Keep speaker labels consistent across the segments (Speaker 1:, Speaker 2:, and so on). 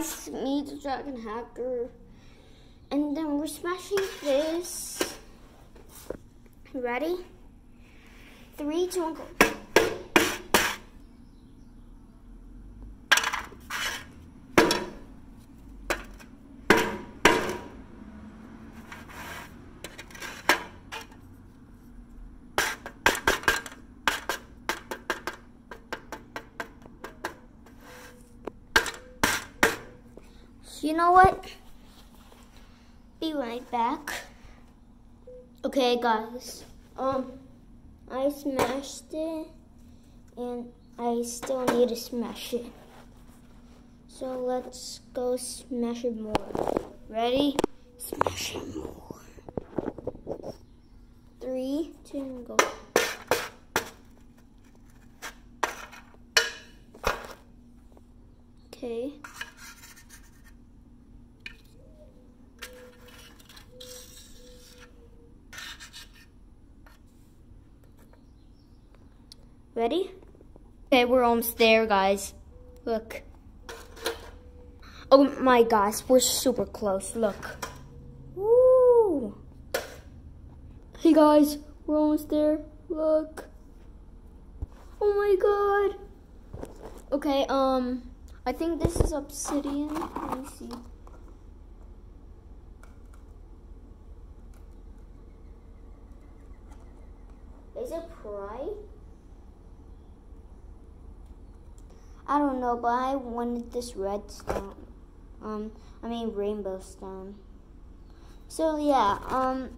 Speaker 1: the Dragon Hacker. And then we're smashing this. Ready? Three, two, one, go. You know what? Be right back. Okay, guys. Um, I smashed it, and I still need to smash it. So let's go smash it more. Ready? Smash it more. Three, two, go. Okay. Ready? Okay, we're almost there, guys. Look. Oh my gosh, we're super close. Look. Woo! Hey guys, we're almost there. Look. Oh my god. Okay, um, I think this is obsidian. Let me see. Is it pride? I don't know, but I wanted this redstone. Um, I mean rainbow stone. So yeah, um,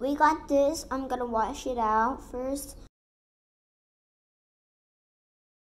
Speaker 1: we got this. I'm gonna wash it out first.